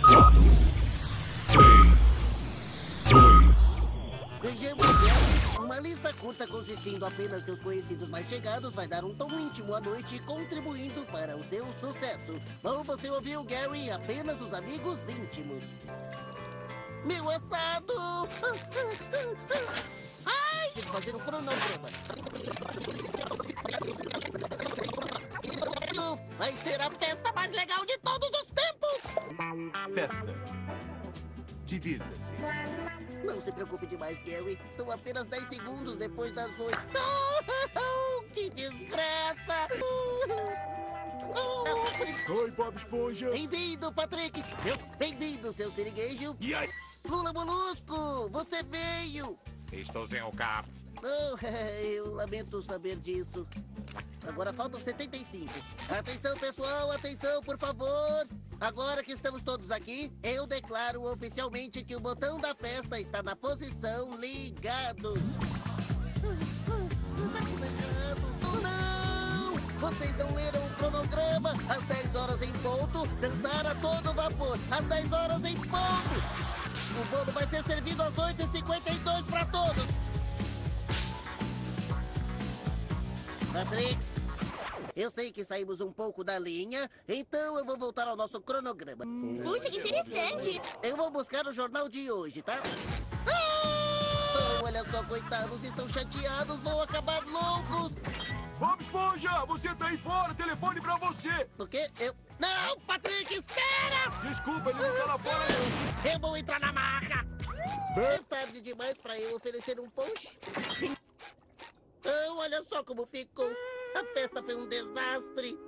quatro, três, dois. Vejamos. Uma lista curta consistindo apenas seus conhecidos mais chegados vai dar um tom íntimo à noite, contribuindo para o seu sucesso. Bom, você ouviu, Gary? Apenas os amigos íntimos. Meu assado! Ai! Que fazer um cronograma. Vai ser a festa mais legal de todos os! Festa. Divirta-se. Não se preocupe demais, Gary. São apenas 10 segundos depois das 8. Oh, que desgraça! Oh, Oi, Bob Esponja. Bem-vindo, Patrick! Bem-vindo, seu siriguejo! E aí? Lula Molusco, você veio! Estou sem o carro. Oh, eu lamento saber disso. Agora faltam 75. Atenção, pessoal, atenção, por favor. Agora que estamos todos aqui, eu declaro oficialmente que o botão da festa está na posição ligado. Vocês não leram o cronograma? Às 10 horas em ponto, dançar a todo vapor. Às 10 horas em ponto. O bolo vai ser servido às 8h52 para todos. Patrick, eu sei que saímos um pouco da linha, então eu vou voltar ao nosso cronograma. Puxa, que interessante. Eu vou buscar o jornal de hoje, tá? Ah! Oh, olha só, coitados, estão chateados, vão acabar loucos. Bob Esponja, você tá aí fora. Telefone pra você. O quê? Eu... Não, Patrick, espera! Desculpa, ele não tá lá fora. Eu vou entrar na marca. É tarde demais pra eu oferecer um punch? Sim. Oh, olha só como ficou. A festa foi um desastre.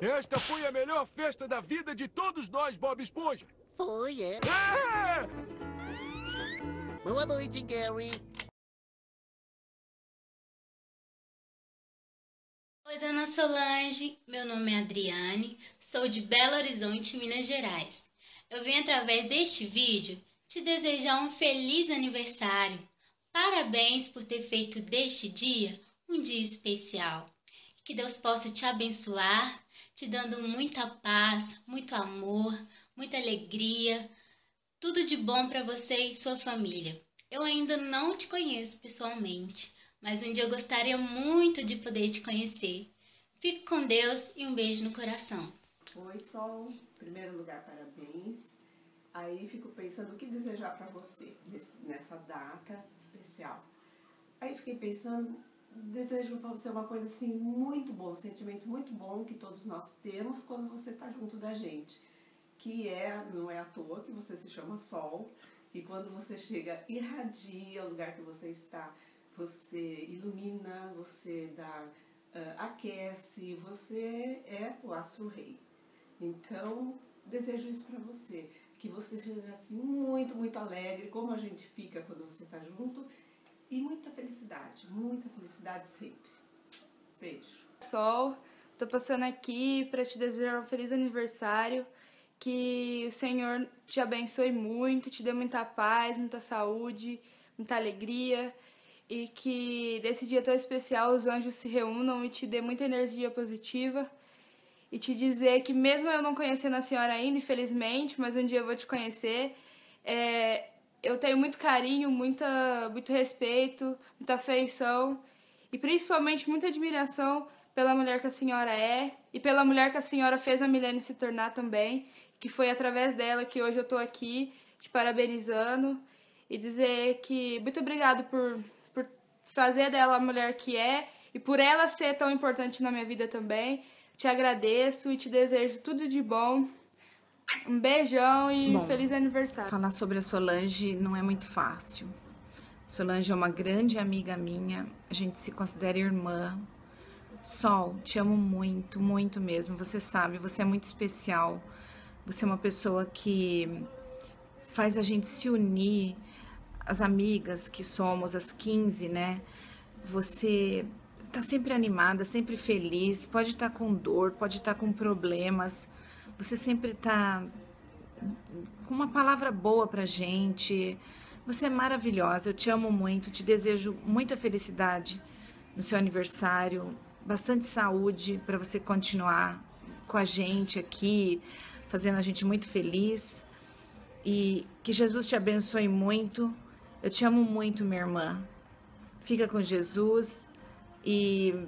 Esta foi a melhor festa da vida de todos nós, Bob Esponja. Foi, é? É! Boa noite, Gary. Oi, dona Solange. Meu nome é Adriane, sou de Belo Horizonte, Minas Gerais. Eu venho através deste vídeo te desejar um feliz aniversário. Parabéns por ter feito deste dia um dia especial. Que Deus possa te abençoar, te dando muita paz, muito amor, muita alegria, tudo de bom para você e sua família. Eu ainda não te conheço pessoalmente, mas um dia eu gostaria muito de poder te conhecer. Fique com Deus e um beijo no coração. Oi, Sol. Em primeiro lugar, parabéns. Aí fico pensando o que desejar para você nessa data especial. Aí fiquei pensando, desejo para você uma coisa assim muito boa, um sentimento muito bom que todos nós temos quando você está junto da gente. Que é, não é à toa que você se chama Sol. E quando você chega, irradia o lugar que você está. Você ilumina, você dá, ah, aquece, você é o astro rei. Então, desejo isso para você. Que você seja assim, muito, muito alegre, como a gente fica quando você está junto. E muita felicidade, muita felicidade sempre. Beijo. Sol, tô passando aqui para te desejar um feliz aniversário. Que o Senhor te abençoe muito, te dê muita paz, muita saúde, muita alegria. E que desse dia tão especial os anjos se reúnam e te dê muita energia positiva. E te dizer que, mesmo eu não conhecendo a senhora ainda, infelizmente, mas um dia eu vou te conhecer, é, eu tenho muito carinho, muita, muito respeito, muita afeição e principalmente muita admiração pela mulher que a senhora é e pela mulher que a senhora fez a Milene se tornar também, que foi através dela que hoje eu tô aqui te parabenizando e dizer que muito obrigado por, por fazer dela a mulher que é e por ela ser tão importante na minha vida também. Te agradeço e te desejo tudo de bom. Um beijão e Bom, feliz aniversário. Falar sobre a Solange não é muito fácil. Solange é uma grande amiga minha, a gente se considera irmã. Sol, te amo muito, muito mesmo. Você sabe, você é muito especial. Você é uma pessoa que faz a gente se unir, as amigas que somos, as 15, né? Você tá sempre animada, sempre feliz, pode estar com dor, pode estar com problemas. Você sempre tá com uma palavra boa pra gente. Você é maravilhosa, eu te amo muito, te desejo muita felicidade no seu aniversário, bastante saúde para você continuar com a gente aqui, fazendo a gente muito feliz. E que Jesus te abençoe muito. Eu te amo muito, minha irmã. Fica com Jesus e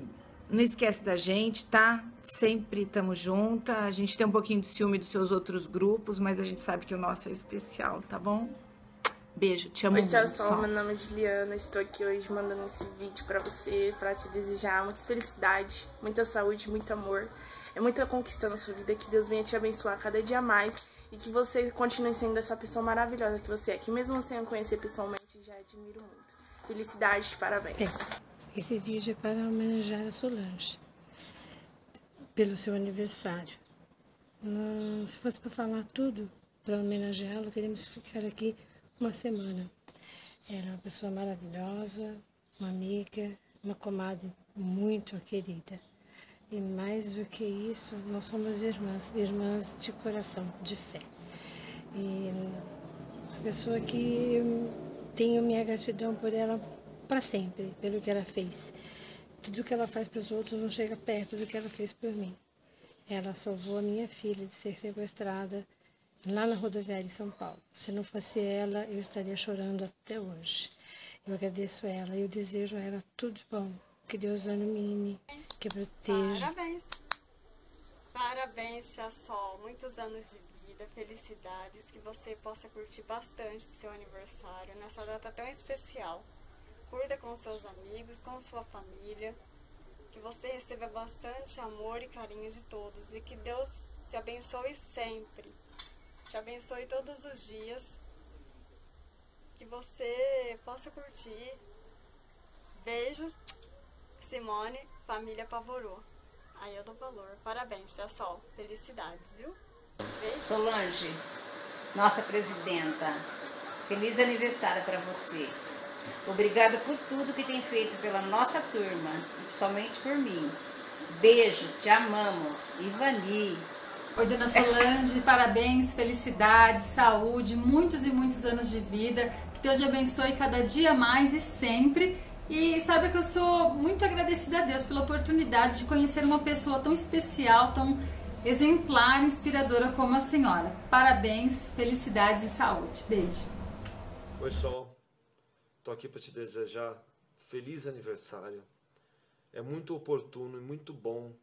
não esquece da gente, tá? Sempre estamos juntas. A gente tem um pouquinho de ciúme dos seus outros grupos, mas a gente sabe que o nosso é especial, tá bom? Beijo, te amo Oi, muito. tia Sol, meu nome é Juliana. Estou aqui hoje mandando esse vídeo pra você, pra te desejar muita felicidade, muita saúde, muito amor. É muita conquista na sua vida. Que Deus venha te abençoar cada dia mais e que você continue sendo essa pessoa maravilhosa que você é. Que mesmo sem a conhecer pessoalmente, já admiro muito. Felicidade, parabéns. Esse vídeo é para homenagear a Solange pelo seu aniversário. Não- se fosse para falar tudo para homenageá-la, teríamos que ficar aqui uma semana. Ela é uma pessoa maravilhosa, uma amiga, uma comadre muito querida. E mais do que isso, nós somos irmãs, irmãs de coração, de fé. E a pessoa que eu tenho minha gratidão por ela para sempre, pelo que ela fez. Tudo que ela faz para os outros não chega perto do que ela fez por mim. Ela salvou a minha filha de ser sequestrada lá na rodoviária em São Paulo. Se não fosse ela, eu estaria chorando até hoje. Eu agradeço ela e eu desejo a ela tudo de bom. Que Deus a ilumine, que proteja. Parabéns. Parabéns, Tia Sol. Muitos anos de vida, felicidades, que você possa curtir bastante seu aniversário nessa data tão especial. Curta com seus amigos, com sua família. Que você receba bastante amor e carinho de todos e que Deus te abençoe sempre. Te abençoe todos os dias. Que você possa curtir. Beijos. Simone, família Pavorô. Aí eu dou valor. Parabéns, Tia Sol. Felicidades, viu? Beijo. Solange, nossa presidenta, feliz aniversário para você. Obrigada por tudo que tem feito pela nossa turma, e principalmente por mim. Beijo, te amamos. Ivani. Oi, dona Solange, parabéns, felicidades, saúde, muitos e muitos anos de vida. Que Deus te abençoe cada dia mais e sempre. E sabe que eu sou muito agradecida a Deus pela oportunidade de conhecer uma pessoa tão especial, tão exemplar, inspiradora como a senhora. Parabéns, felicidades e saúde. Beijo. Oi, Sol. Tô aqui para te desejar feliz aniversário. É muito oportuno e muito bom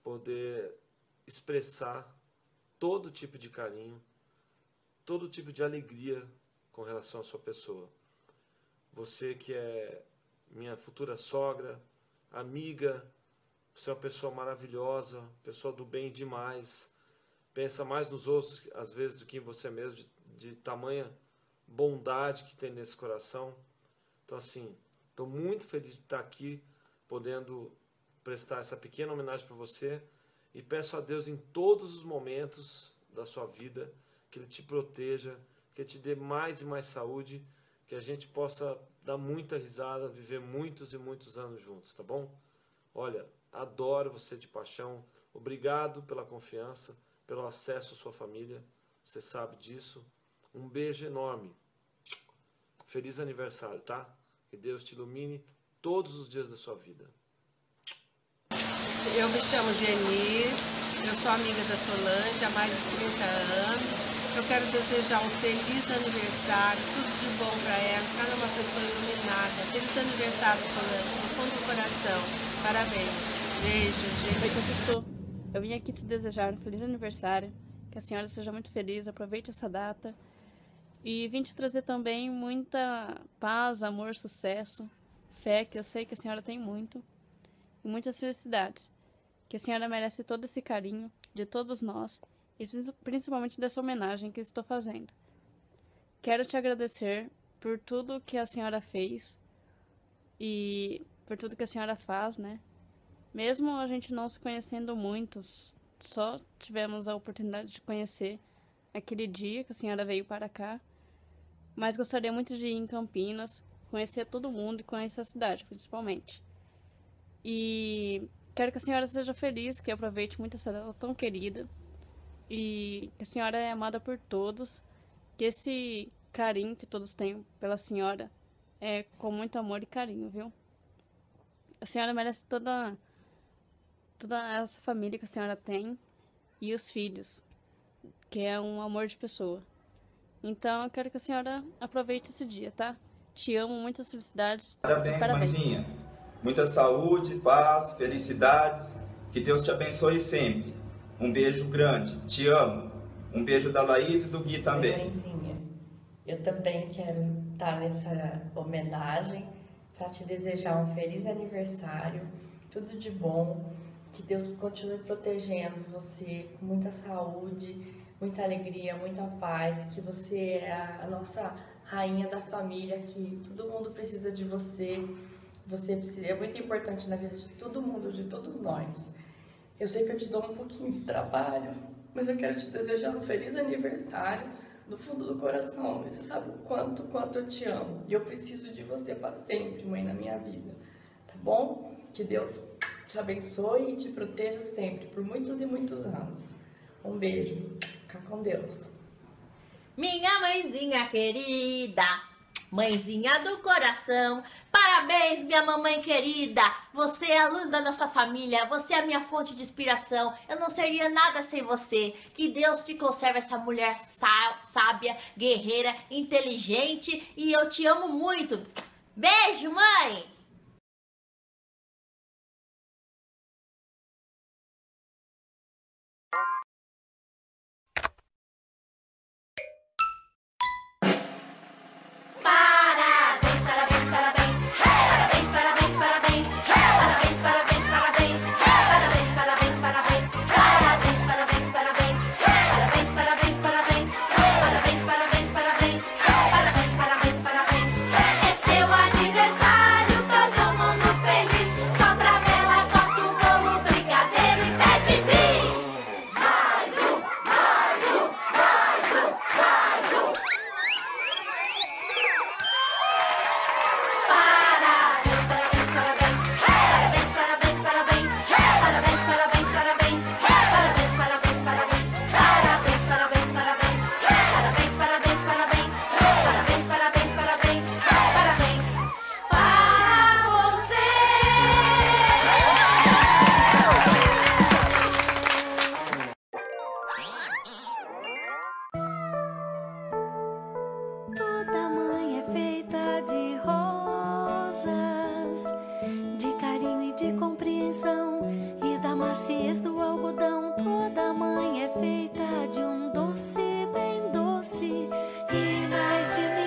poder expressar todo tipo de carinho, todo tipo de alegria com relação à sua pessoa. Você que é minha futura sogra, amiga, você é uma pessoa maravilhosa, pessoa do bem demais. Pensa mais nos outros, às vezes, do que em você mesmo, de, de tamanha bondade que tem nesse coração. Então, assim, estou muito feliz de estar aqui, podendo prestar essa pequena homenagem para você. E peço a Deus em todos os momentos da sua vida que Ele te proteja, que Ele te dê mais e mais saúde, que a gente possa dar muita risada, viver muitos e muitos anos juntos, tá bom? Olha, adoro você de paixão. Obrigado pela confiança, pelo acesso à sua família. Você sabe disso. Um beijo enorme. Feliz aniversário, tá? Que Deus te ilumine todos os dias da sua vida. Eu me chamo Geni, eu sou amiga da Solange há mais de 30 anos. Eu quero desejar um feliz aniversário, tudo de bom para ela, cada uma pessoa iluminada. Feliz aniversário, Solange, no fundo do coração. Parabéns. Beijo, Geni. Oi, Sussu. Eu vim aqui te desejar um feliz aniversário, que a senhora seja muito feliz, aproveite essa data. E vim te trazer também muita paz, amor, sucesso, fé, que eu sei que a senhora tem muito, e muitas felicidades. Que a senhora merece todo esse carinho de todos nós, e principalmente dessa homenagem que estou fazendo. Quero te agradecer por tudo que a senhora fez e por tudo que a senhora faz, né? Mesmo a gente não se conhecendo muitos, só tivemos a oportunidade de conhecer aquele dia que a senhora veio para cá. Mas gostaria muito de ir em Campinas, conhecer todo mundo e conhecer a cidade, principalmente. E quero que a senhora seja feliz, que aproveite muito essa data tão querida. E que a senhora é amada por todos. Que esse carinho que todos têm pela senhora é com muito amor e carinho, viu? A senhora merece toda toda essa família que a senhora tem. e os filhos, que é um amor de pessoa. Então eu quero que a senhora aproveite esse dia, tá? Te amo, muitas felicidades. Parabéns, Parabéns. mãezinha. Muita saúde, paz, felicidades. Que Deus te abençoe sempre. Um beijo grande. Te amo. Um beijo da Laís e do Gui também. Mãezinha, eu também quero estar nessa homenagem para te desejar um feliz aniversário, tudo de bom, que Deus continue protegendo você com muita saúde, muita alegria, muita paz, que você é a nossa rainha da família, que todo mundo precisa de você, você é muito importante na vida de todo mundo, de todos nós. Eu sei que eu te dou um pouquinho de trabalho, mas eu quero te desejar um feliz aniversário do fundo do coração. Você sabe o quanto, quanto eu te amo. E eu preciso de você para sempre, mãe, na minha vida. Tá bom? Que Deus te abençoe e te proteja sempre, por muitos e muitos anos. Um beijo. Fica com Deus. Minha mãezinha querida, mãezinha do coração. Parabéns, minha mamãe querida. Você é a luz da nossa família. Você é a minha fonte de inspiração. Eu não seria nada sem você. Que Deus te conserve essa mulher sá- sábia, guerreira, inteligente. E eu te amo muito. Beijo, mãe!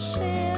share.